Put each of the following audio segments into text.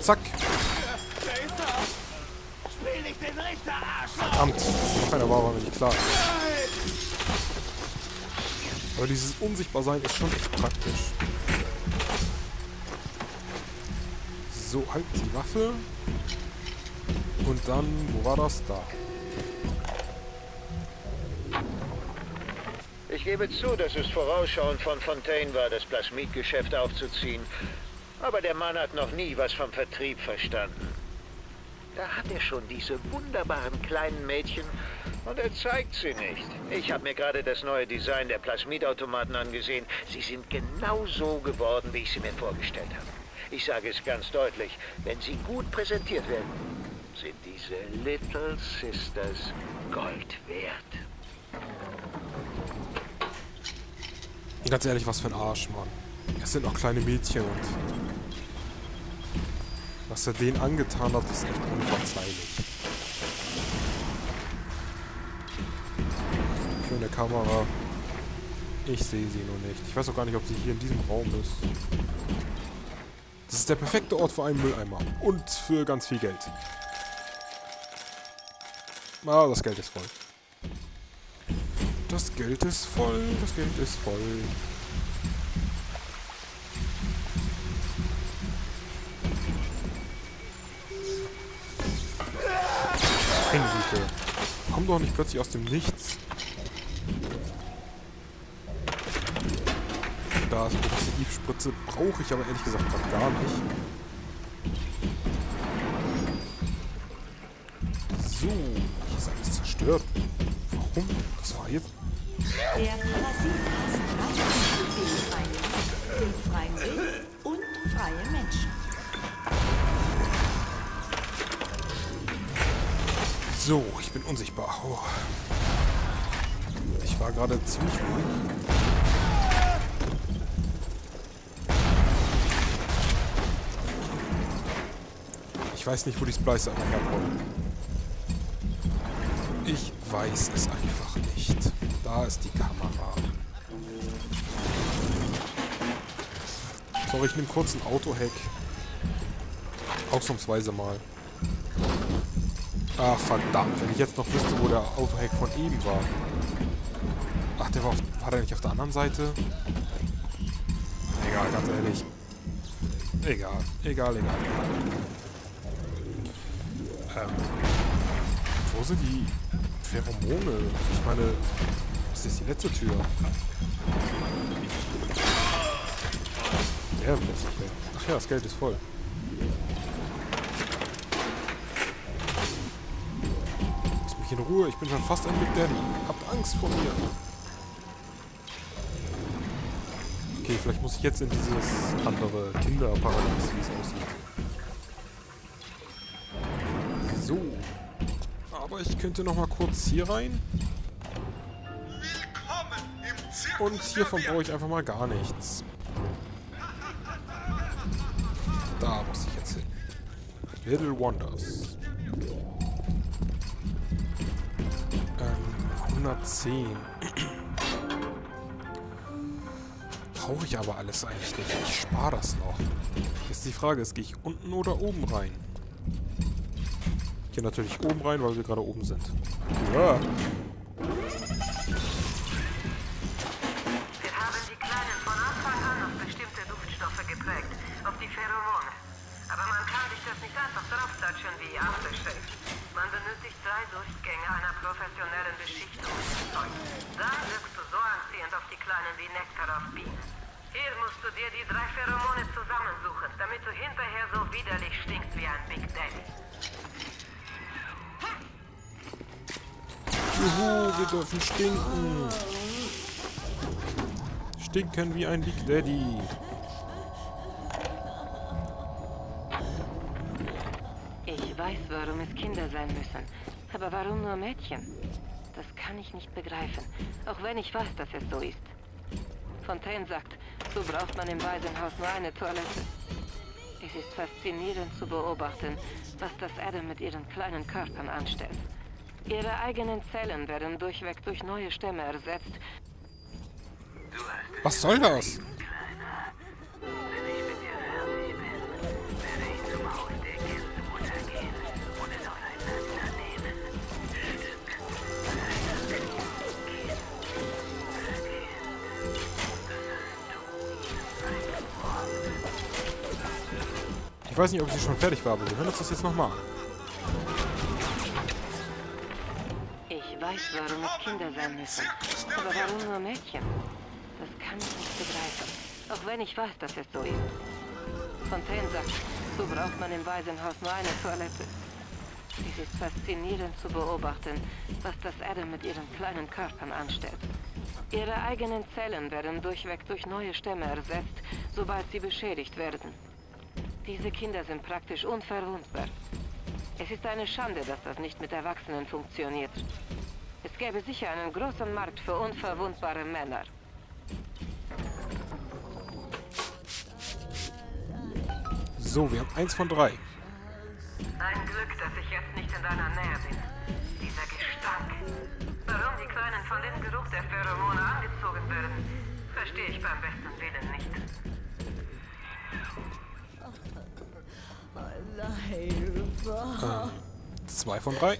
Zack. Verdammt. Das ist noch einer war aber nicht klar. Aber dieses Unsichtbarsein ist schon praktisch. So, halt die Waffe. Und dann, wo war das? Da. Ich gebe zu, dass es vorausschauend von Fontaine war, das Plasmidgeschäft aufzuziehen. Aber der Mann hat noch nie was vom Vertrieb verstanden. Da hat er schon diese wunderbaren kleinen Mädchen und er zeigt sie nicht. Ich habe mir gerade das neue Design der Plasmidautomaten angesehen. Sie sind genau so geworden, wie ich sie mir vorgestellt habe. Ich sage es ganz deutlich, wenn sie gut präsentiert werden, sind diese Little Sisters Gold wert. Ganz ehrlich, was für ein Arsch, Mann. Es sind noch kleine Mädchen und... Was er denen angetan hat, ist echt unverzeihlich. Schöne Kamera. Ich sehe sie nur nicht. Ich weiß auch gar nicht, ob sie hier in diesem Raum ist. Das ist der perfekte Ort für einen Mülleimer. Und für ganz viel Geld. Ah, das Geld ist voll. Das Geld ist voll, das Geld ist voll. Doch nicht plötzlich aus dem Nichts. Da ist Oxidivspritze brauche ich aber ehrlich gesagt grad gar nicht. So, hier ist alles zerstört. Warum? Das war jetzt... Der Parasit den freien, Willen und freie Menschen. So, ich bin unsichtbar. Oh. Ich war gerade ziemlich ruhig. Ich weiß nicht, wo die Splicer immer herkommen. Ich weiß es einfach nicht. Da ist die Kamera. Sorry, ich nehme kurz einen Autohack. Ausnahmsweise mal. Ach, verdammt. Wenn ich jetzt noch wüsste, wo der Autohack von eben war. Ach, der war, auf, war der nicht auf der anderen Seite? Egal, ganz ehrlich. Egal, egal, egal, egal. Ähm, wo sind die Pheromone? Ich meine, das ist die letzte Tür. Der plötzlich weg. Ach ja, das Geld ist voll. Lass mich in Ruhe, ich bin schon fast ein Big Daddy. Habt Angst vor mir. Okay, vielleicht muss ich jetzt in dieses andere Kinderparadies, wie es aussieht. So. Aber ich könnte noch mal kurz hier rein. Und hiervon brauche ich einfach mal gar nichts. Da muss ich jetzt hin. Little Wonders. 110. Brauche ich aber alles eigentlich nicht. Ich spare das noch. Jetzt die Frage ist, gehe ich unten oder oben rein? Ich gehe natürlich oben rein, weil wir gerade oben sind. Ja. Die Kleinen wie Nektar auf Bienen. Hier musst du dir die drei Pheromone zusammensuchen, damit du hinterher so widerlich stinkst wie ein Big Daddy. Juhu, wir dürfen stinken. Stinken wie ein Big Daddy. Ich weiß, warum es Kinder sein müssen. Aber warum nur Mädchen? Kann ich nicht begreifen. Auch wenn ich weiß, dass es so ist. Fontaine sagt, so braucht man im Waisenhaus nur eine Toilette. Es ist faszinierend zu beobachten, was das Adam mit ihren kleinen Körpern anstellt. Ihre eigenen Zellen werden durchweg durch neue Stämme ersetzt. Was soll das? Weiß nicht, ob sie schon fertig war, aber wir hören uns das jetzt nochmal. Ich weiß, warum es Kinder sein müssen. Aber warum nur Mädchen? Das kann ich nicht begreifen. Auch wenn ich weiß, dass es so ist. Fontaine sagt, so braucht man im Waisenhaus nur eine Toilette. Es ist faszinierend zu beobachten, was das Adam mit ihren kleinen Körpern anstellt. Ihre eigenen Zellen werden durchweg durch neue Stämme ersetzt, sobald sie beschädigt werden. Diese Kinder sind praktisch unverwundbar. Es ist eine Schande, dass das nicht mit Erwachsenen funktioniert. Es gäbe sicher einen großen Markt für unverwundbare Männer. So, wir haben eins von drei. Ein Glück, dass ich jetzt nicht in deiner Nähe bin. Dieser Gestank. Warum die Kleinen von dem Geruch der Pheromone angezogen werden, verstehe ich beim besten Willen nicht. Leiber, Zwei von drei.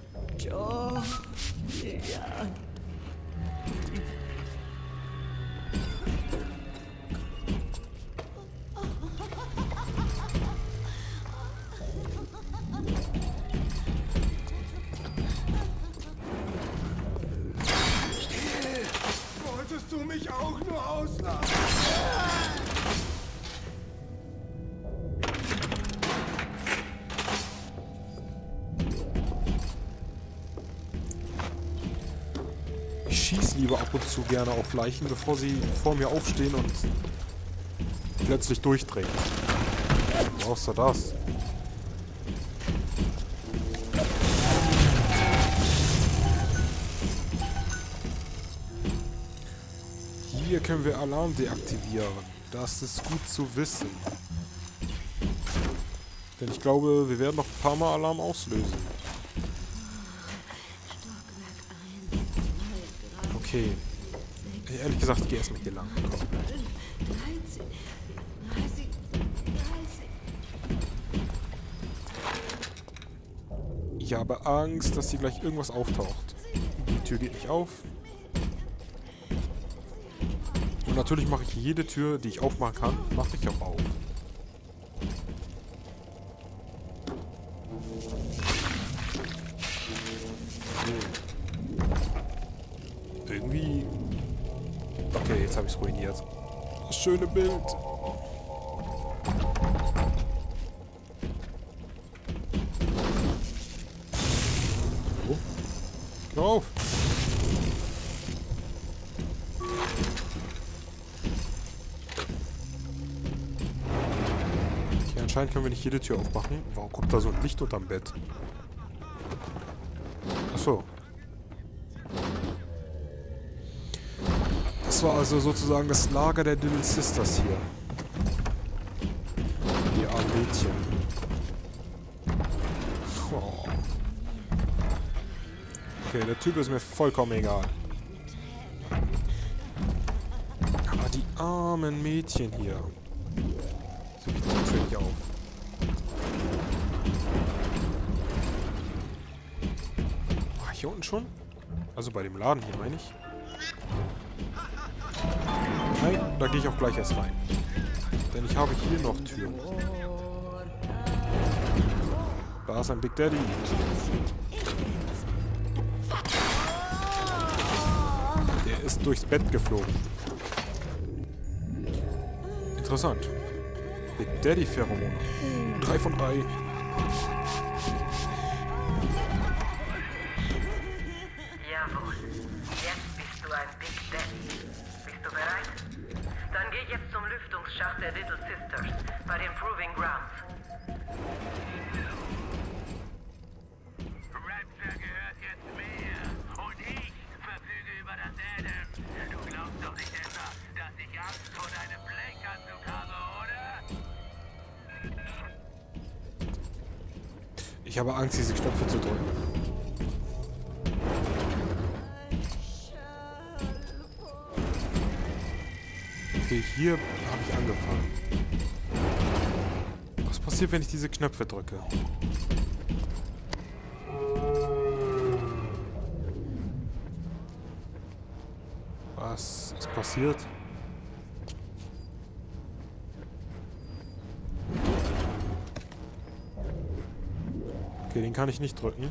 Wolltest du mich auch nur auslachen? Lieber ab und zu gerne auf Leichen, bevor sie vor mir aufstehen und plötzlich durchdrehen. Brauchst du das? Hier können wir Alarm deaktivieren. Das ist gut zu wissen. Denn ich glaube, wir werden noch ein paar Mal Alarm auslösen. Okay. Ehrlich gesagt, ich gehe erstmal hier lang. Komm. 13, 30, 30. Ich habe Angst, dass hier gleich irgendwas auftaucht. Die Tür geht nicht auf. Und natürlich mache ich jede Tür, die ich aufmachen kann, mache ich auch auf. Schöne Bild. Geh auf. Okay, anscheinend können wir nicht jede Tür aufmachen. Warum kommt da so ein Licht unterm Bett? Achso. Das war also sozusagen das Lager der Little Sisters hier. Die armen Mädchen. Oh. Okay, der Typ ist mir vollkommen egal. Aber die armen Mädchen hier. So geht die Tür nicht auf. War ich hier unten schon? Also bei dem Laden hier, meine ich. Da gehe ich auch gleich erst rein. Denn ich habe hier noch Türen. Da ist ein Big Daddy. Der ist durchs Bett geflogen. Interessant. Big Daddy Pheromone. Drei von drei. Okay, hier habe ich angefangen. Was passiert, wenn ich diese Knöpfe drücke? Was ist passiert? Okay, den kann ich nicht drücken.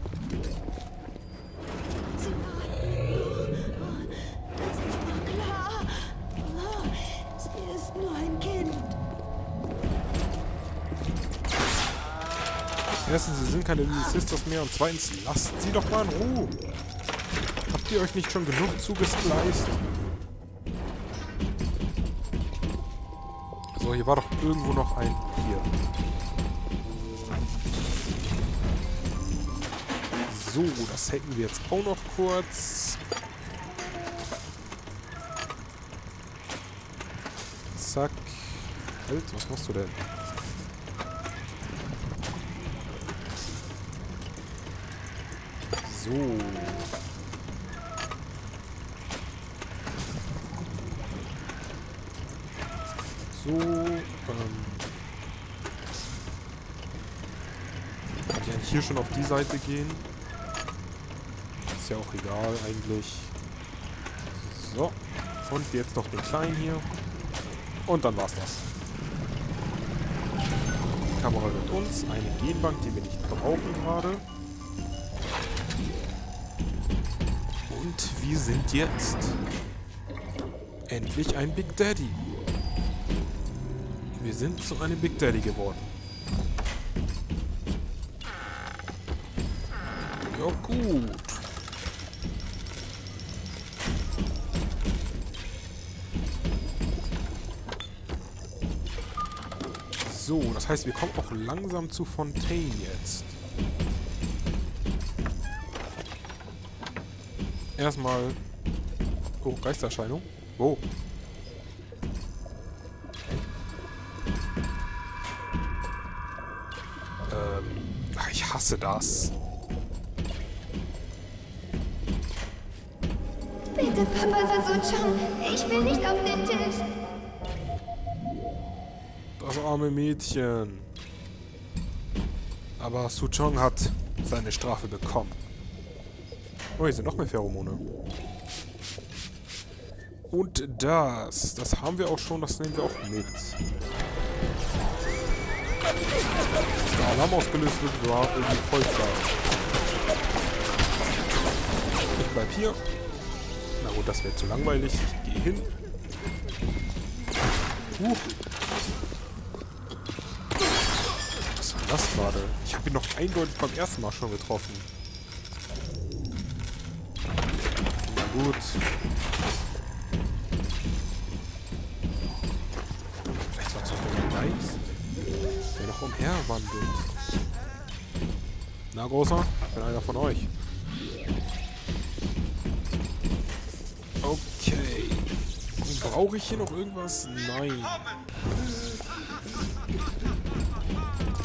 Erstens, sie sind keine Little Sisters mehr und zweitens, lasst sie doch mal in Ruhe. Habt ihr euch nicht schon genug zugespleist? So, hier war doch irgendwo noch ein... Hier. So, das hacken wir jetzt auch noch kurz. Zack. Halt, was machst du denn? So. So, ähm. Kann ich eigentlich hier schon auf die Seite gehen? Ist ja auch egal eigentlich. So. Und jetzt noch den kleinen hier. Und dann war's das. Die Kamera mit uns. Eine Genbank, die wir nicht brauchen gerade. Und wir sind jetzt endlich ein Big Daddy. Wir sind zu einem Big Daddy geworden. Ja gut. So, das heißt, wir kommen auch langsam zu Fontaine jetzt. Erstmal... Oh, Geistererscheinung. Wo? Ähm, ach, ich hasse das. Bitte, Papa Sasuchong, ich will nicht auf den Tisch. Das arme Mädchen. Aber Suchong hat seine Strafe bekommen. Oh, hier sind noch mehr Pheromone. Und das, das haben wir auch schon, das nehmen wir auch mit. Der Alarm ausgelöst wird, war irgendwie voll klar. Ich bleib hier. Na gut, das wäre zu langweilig. Ich gehe hin. Huch. Was war das gerade? Ich habe ihn noch eindeutig beim ersten Mal schon getroffen. Na gut. Vielleicht war es auch der Geist, der noch umherwandelt. Na, Großer? Ich bin einer von euch. Okay. Brauche ich hier noch irgendwas? Nein.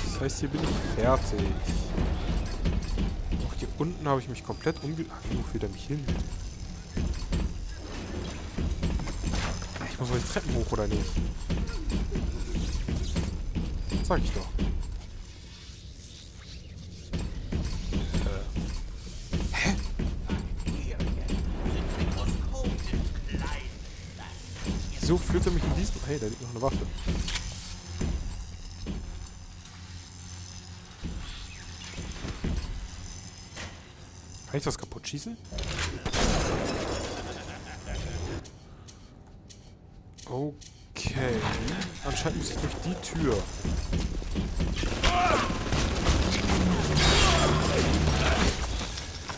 Das heißt, hier bin ich fertig. Auch hier unten habe ich mich komplett umge... Ach, wo führt er mich hin? Ich muss mal die Treppen hoch, oder nicht? Sag ich doch. Wieso führt er mich in diesen... Hey, da liegt noch eine Waffe. Kann ich das kaputt schießen? Okay. Anscheinend muss ich durch die Tür.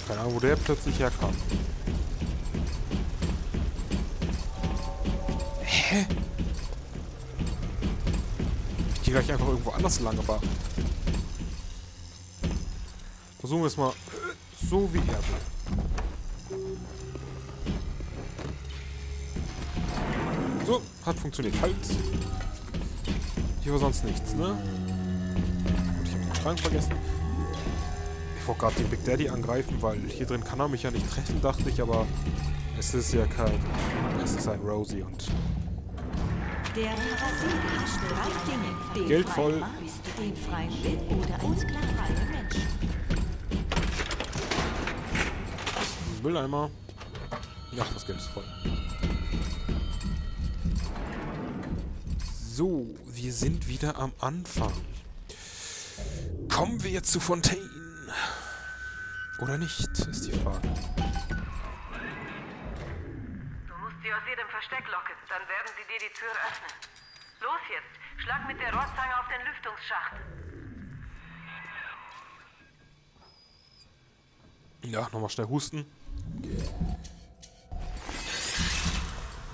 Keine Ahnung, wo der plötzlich herkam. Hä? Ich gehe gleich einfach irgendwo anders lang, aber... Versuchen wir es mal so wie er will. Hat funktioniert. Halt. Hier war sonst nichts, ne? Gut, ich habe den Schrank vergessen. Ich wollte gerade den Big Daddy angreifen, weil hier drin kann er mich ja nicht treffen, dachte ich, aber es ist ja kein... Es ist ein Rosie und... Geld voll. Mülleimer. Ja, das Geld ist voll. So, wir sind wieder am Anfang. Kommen wir jetzt zu Fontaine. Oder nicht, ist die Frage. Du musst sie aus jedem Versteck locken, dann werden sie dir die Tür öffnen. Los jetzt, schlag mit der Rohrzange auf den Lüftungsschacht. Ja, nochmal schnell husten.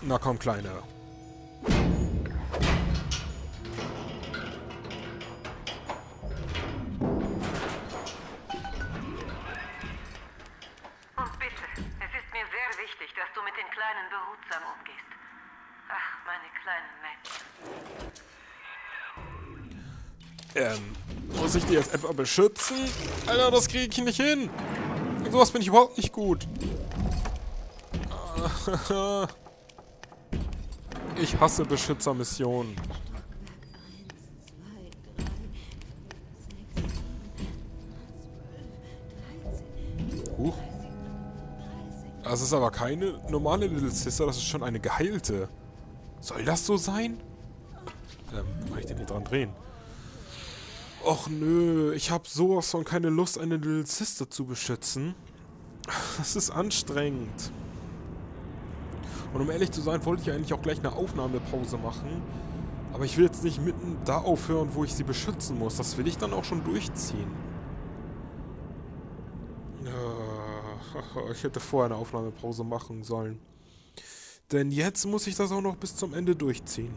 Na komm, Kleiner. Den Kleinen behutsam umgehst. Ach, meine kleinen Mädchen. Ähm, muss ich die jetzt etwa beschützen? Alter, das kriege ich nicht hin. In sowas bin ich überhaupt nicht gut. Ich hasse Beschützermissionen. Das ist aber keine normale Little Sister, das ist schon eine geheilte. Soll das so sein? Ähm, kann ich denn hier dran drehen? Och nö, ich habe sowas von keine Lust, eine Little Sister zu beschützen. Das ist anstrengend. Und um ehrlich zu sein, wollte ich eigentlich auch gleich eine Aufnahmepause machen. Aber ich will jetzt nicht mitten da aufhören, wo ich sie beschützen muss. Das will ich dann auch schon durchziehen. Ja, ich hätte vorher eine Aufnahmepause machen sollen. Denn jetzt muss ich das auch noch bis zum Ende durchziehen.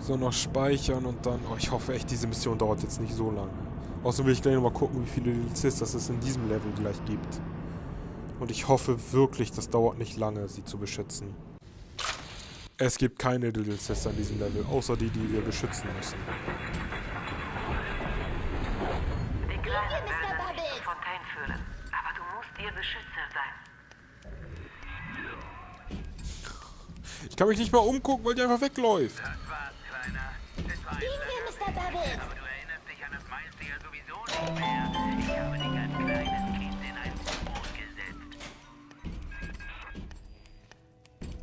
So, noch speichern und dann... Oh, ich hoffe echt, diese Mission dauert jetzt nicht so lange. Außerdem will ich gleich nochmal gucken, wie viele Lizistas es in diesem Level gleich gibt. Und ich hoffe wirklich, das dauert nicht lange, sie zu beschützen. Es gibt keine Little Sister in diesem Level, außer die, die wir beschützen müssen. Die Kleinen Mr. werden sich Bubbles. zu Fontaine führen. Aber du musst ihr Beschützer sein. Ich kann mich nicht mal umgucken, weil die einfach wegläuft. Das war's, Kleiner. Es war ein Gehen wir, Mr. Bubbles. Aber du erinnerst dich an das meiste ja sowieso nicht mehr. Ich habe dich als kleines Kind in ein U-Boot gesetzt.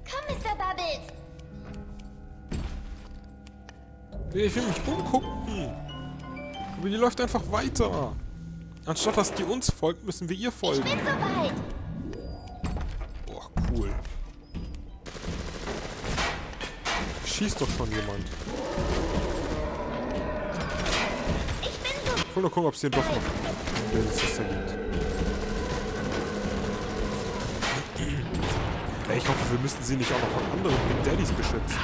Komm, Mr. Bubbles. Ich will mich umgucken. Aber die läuft einfach weiter. Anstatt dass die uns folgt, müssen wir ihr Ich folgen. bin soweit. Boah, cool. Schießt doch schon jemand. Ich bin so... Ich will nur gucken, ob es hier doch noch eine Sister gibt. Ey, ich hoffe, wir müssen sie nicht auch noch von anderen Big Daddies beschützen.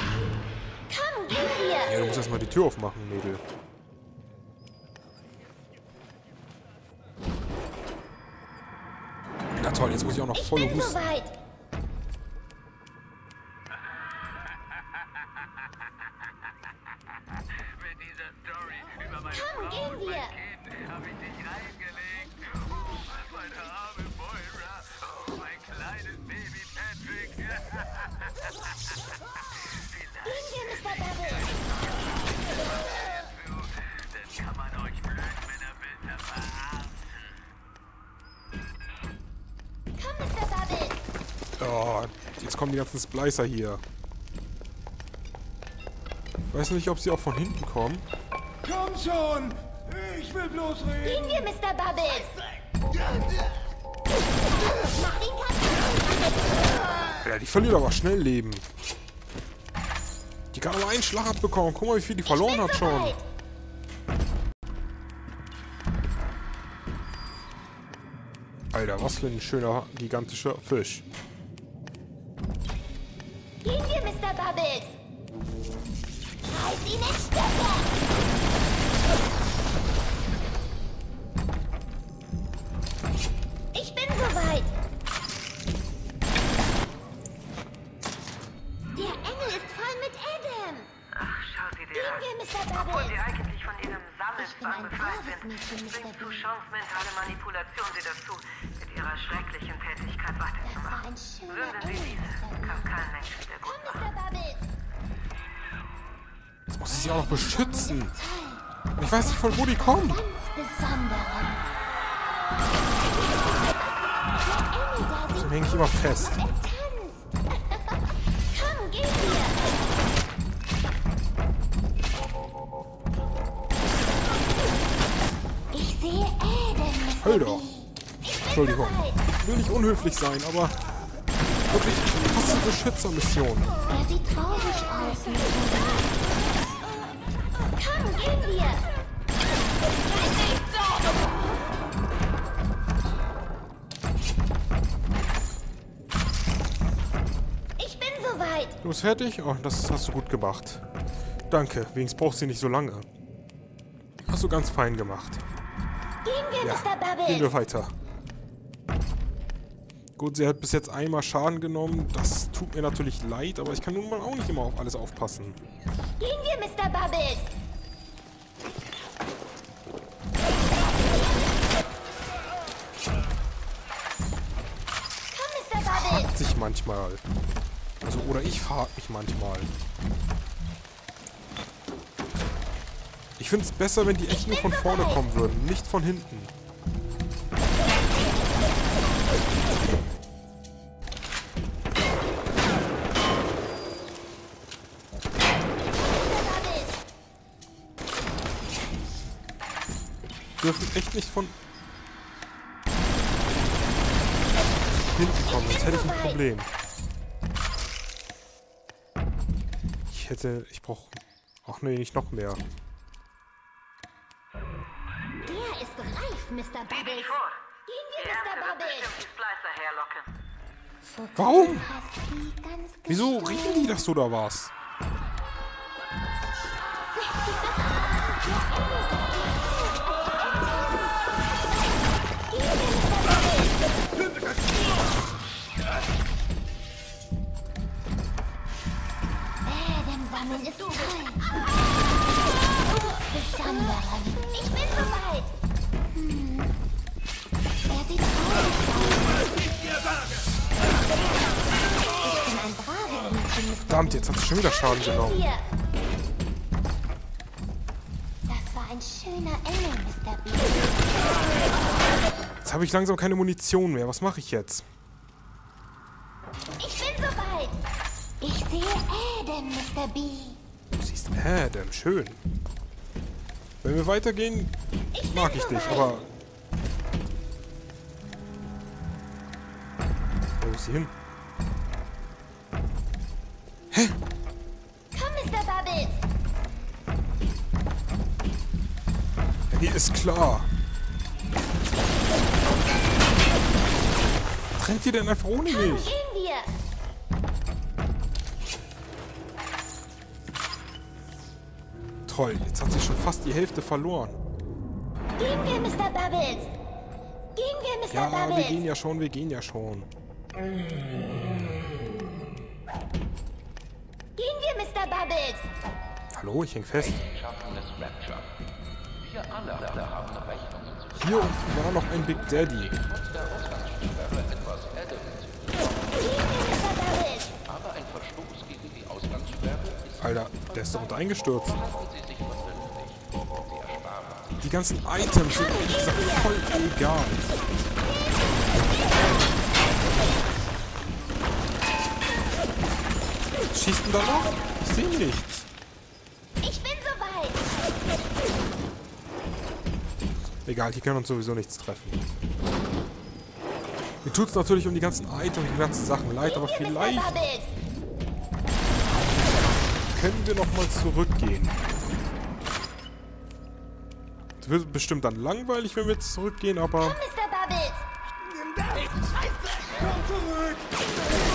Komm, gehen wir. Ja, du musst erstmal die Tür aufmachen, Mädel. Toll, jetzt muss ich auch noch voll husten. Kommen die ganzen Splicer hier. Ich weiß nicht, ob sie auch von hinten kommen. Komm schon! Ich will bloß reden! Gehen wir, Mr. Bubbles. Mach. Ja, die verliert aber schnell Leben. Die kann aber einen Schlag abbekommen. Guck mal, wie viel die verloren hat schon. Alter, was für ein schöner, gigantischer Fisch. Gehen wir, Mr. Bubbles. Reiß ihn in Stücke. Manipulation sie dazu, mit ihrer schrecklichen Tätigkeit Das war weiterzumachen. ein schöner Sünden wie Engel, diese kann kein Mensch wieder gut machen. Jetzt muss ich sie auch noch beschützen. Und ich weiß nicht, von wo die kommen. Dann hänge ich immer fest. Heul doch. Entschuldigung. Ich will nicht unhöflich sein, aber wirklich ich hasse Beschützermissionen. Er sieht traurig aus. Komm, gehen wir. Ich bin soweit. Du bist fertig? Oh, das hast du gut gemacht. Danke, wenigstens brauchst du nicht so lange. Hast du ganz fein gemacht. Gehen wir, Ja, Mr. gehen Bubbles. wir weiter. Gut, sie hat bis jetzt einmal Schaden genommen. Das tut mir natürlich leid, aber ich kann nun mal auch nicht immer auf alles aufpassen. Gehen wir, Mr. Bubbles. Komm, Mr. Bubbles. Fragt sich manchmal. Also, oder ich frag mich manchmal. Ich finde es besser, wenn die echt nur von vorne kommen würden, nicht von hinten. Dürfen echt nicht von hinten kommen, sonst hätte ich ein Problem. Ich hätte, ich brauche, ach nee, nicht noch mehr. Mr. Bubbles. Vor. Gehen wir, Mr. Bubbles. So Warum? Wieso riechen die, dass du da warst? Adam sammeln ist toll. Besonderen. Ich bin soweit. Verdammt, jetzt hat sie schon wieder Schaden genommen. Hier. Das war ein schöner Engel, Mr. B. Jetzt habe ich langsam keine Munition mehr. Was mache ich jetzt? Ich bin soweit. Ich sehe Adam, Mr. B. Du siehst Adam, schön. Wenn wir weitergehen, mag ich dich, aber... Wo ist sie hin? Ist klar. Trennt ihr denn einfach ohne mich? wir. Toll, jetzt hat sie schon fast die Hälfte verloren. Gehen wir, Mr. Bubbles. Gehen wir, Mr. Ja, wir Bubbles. gehen ja schon, wir gehen ja schon. Gehen wir, Mr. Bubbles. Hallo, ich häng fest. Schaffendes Rapture. Wir alle haben zu Hier unten war noch ein Big Daddy. Alter, der ist doch eingestürzt. Sie ersparen Die ganzen Items sind gesagt voll egal. Schießt denn da noch? Ich sehe nichts. Ich bin soweit. Egal, die können uns sowieso nichts treffen. Mir tut es natürlich um die ganzen Items und die ganzen Sachen leid, aber vielleicht können wir noch mal zurückgehen. Es wird bestimmt dann langweilig, wenn wir jetzt zurückgehen, aber... Mr. Bubbles. Komm zurück!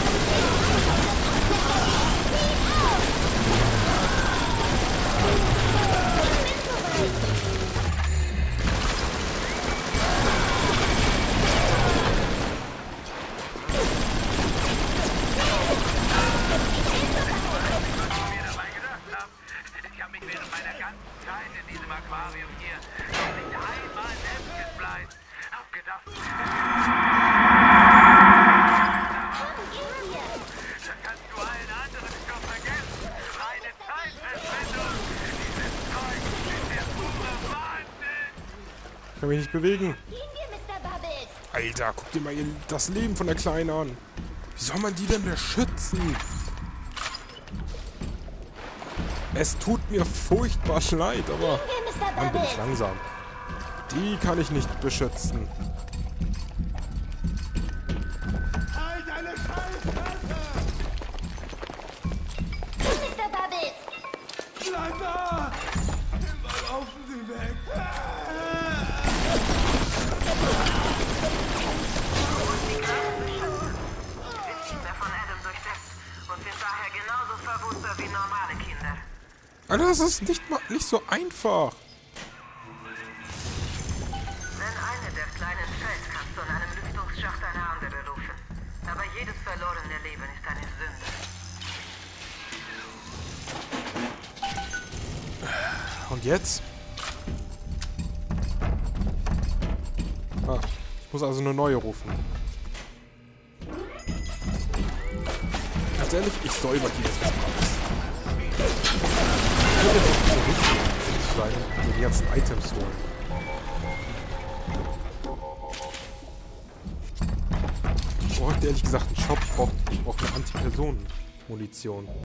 Bewegen. Alter, guck dir mal das Leben von der Kleinen an. Wie soll man die denn beschützen? Es tut mir furchtbar leid, aber dann bin ich langsam. Die kann ich nicht beschützen. Alter, das ist nicht mal nicht so einfach. Wenn eine der Kleinen in einem Lüftungsschacht eine andere rufen. Aber jedes verlorene Leben ist eine Sünde. Und jetzt? Ah, ich muss also eine neue rufen. Ganz ehrlich, ich säuber die jetzt erstmal würde jetzt auch so wichtig zu sein, mir die ganzen Items holen. Ich bräuchte ehrlich gesagt einen Shop. Ich brauche brauch eine Antipersonen-Munition.